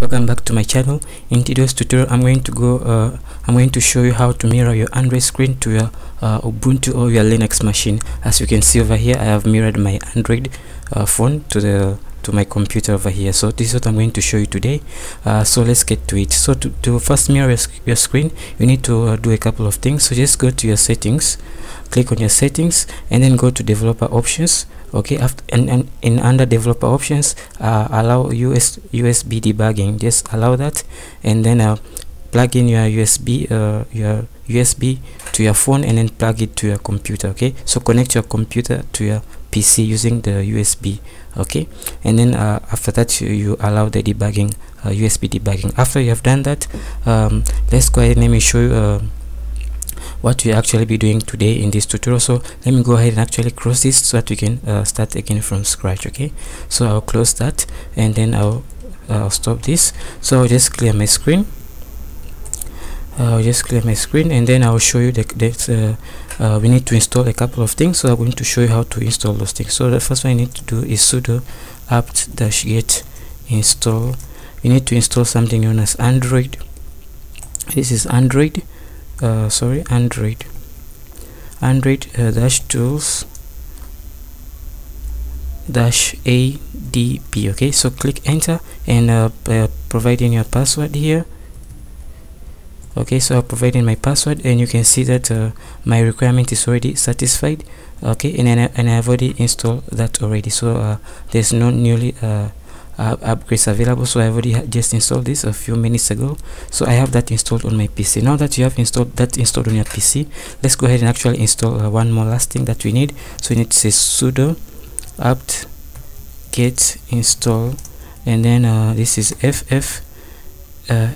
welcome back to my channel. In today's tutorial i'm going to go uh, i'm going to show you how to mirror your android screen to your uh, ubuntu or your linux machine. As you can see over here i have mirrored my android uh, phone to the to my computer over here. So this is what i'm going to show you today. Uh, so let's get to it. So to, to first mirror your, screen you need to uh, do a couple of things. So just go to your settings click on your settings and then go to developer options. Okay after and, and in under developer options uh, allow US USB debugging. Just allow that and then uh, plug in your USB uh, your USB to your phone and then plug it to your computer. Okay so connect your computer to your PC using the USB okay? And then uh, after that you, you allow the debugging USB uh, debugging. After you have done that um, let's go ahead and let me show you uh, what we actually be doing today in this tutorial. So let me go ahead and actually close this so that we can uh, start again from scratch okay? So I'll close that and then I'll, I'll stop this. So I'll just clear my screen. I'll just clear my screen and then I'll show you the, that uh, we need to install a couple of things so I'm going to show you how to install those things. So the first one I need to do is sudo apt-get install. You need to install something known as android. This is android uh, sorry android. Android uh, dash tools dash adb okay? So click enter and uh, uh, providing your password here okay so i'm providing my password and you can see that uh, my requirement is already satisfied okay and, I, and i've already installed that already. So uh, there's no newly uh, upgrades available. So I've already just installed this a few minutes ago. So I have that installed on my PC now that you have installed that installed on your PC let's go ahead and actually install uh, one more last thing that we need. So we need to say sudo apt get install and then uh, this is ff uh,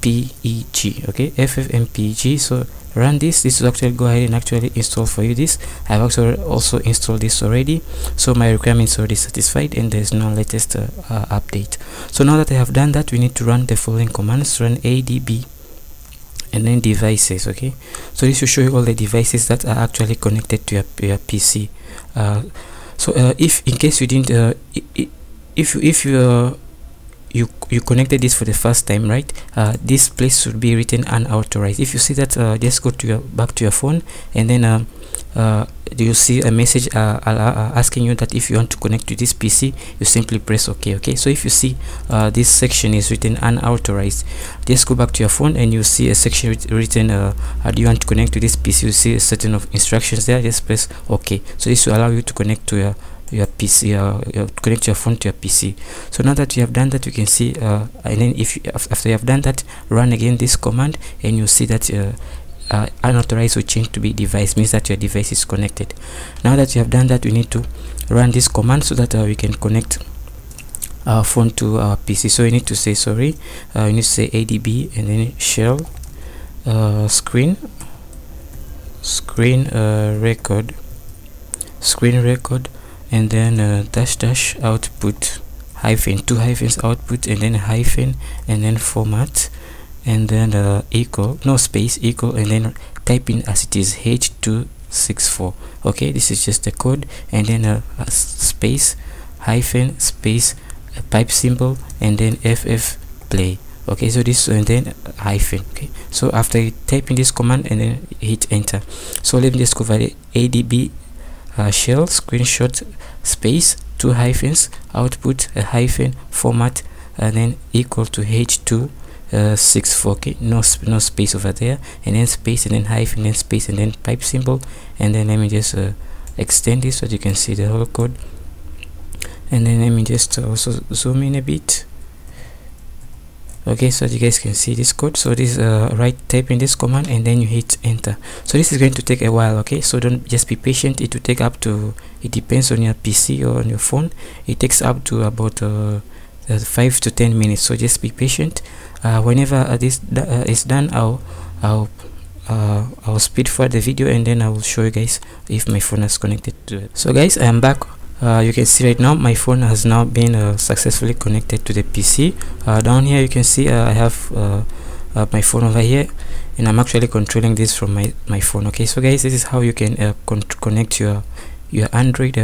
mpeg okay? Ffmpeg so run this. This will actually go ahead and actually install for you this. I've actually also installed this already. So my requirements already satisfied and there's no latest uh, uh, update. So now that i have done that we need to run the following commands. Run adb and then devices okay? So this will show you all the devices that are actually connected to your, your pc uh, so uh, if in case you didn't uh, if if you uh, you you connected this for the first time right? Uh, this place should be written unauthorized. If you see that uh, just go to your back to your phone and then uh, uh do you see a message uh, uh, asking you that if you want to connect to this PC you simply press OK okay? So if you see this section is written unauthorized just go back to your phone and you see a section written do you want to connect to this PC you see a certain of instructions there just press OK. So this will allow you to connect to your your PC uh, you connect your phone to your PC so now that you have done that you can see uh, and then if you, after you have done that run again this command and you see that uh, uh, unauthorized will change to be device means that your device is connected. Now that you have done that we need to run this command so that uh, we can connect our phone to our PC so you need to say sorry uh, you need to say adb and then shell uh, screen screen uh, record screen record and then uh, dash dash output hyphen two hyphens output and then hyphen and then format and then uh, equal no space equal and then type in as it is h264 okay this is just the code. And then uh, a space hyphen space a pipe symbol and then ff play. Okay so this and then hyphen okay. So after typing this command and then hit enter. So let me just cover the adb uh, shell screenshot space two hyphens output a hyphen format and then equal to h2 uh, 64 okay no no space over there. And then space and then hyphen and then space and then pipe symbol. And then let me just uh, extend this so that you can see the whole code. And then let me just also zoom in a bit okay so you guys can see this code. So this uh, right type in this command and then you hit enter. So this is going to take a while okay? So don't just be patient. It will take up to it depends on your pc or on your phone. It takes up to about uh, uh, 5 to 10 minutes. So just be patient. Uh, whenever uh, this uh, is done i'll i'll I'll speed forward the video and then I will show you guys if my phone is connected to it. So guys, I am back uh, you can see right now my phone has now been uh, successfully connected to the PC uh, down here you can see uh, I have uh, uh, my phone over here and I'm actually controlling this from my my phone okay? So guys this is how you can connect your your Android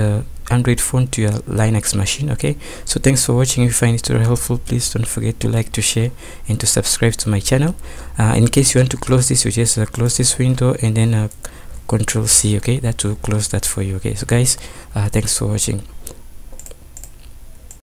Android phone to your Linux machine okay? So thanks for watching. If you find it helpful please don't forget to like to share and to subscribe to my channel. In case you want to close this you just close this window and then control c okay? That will close that for you okay? So guys uh, thanks for watching.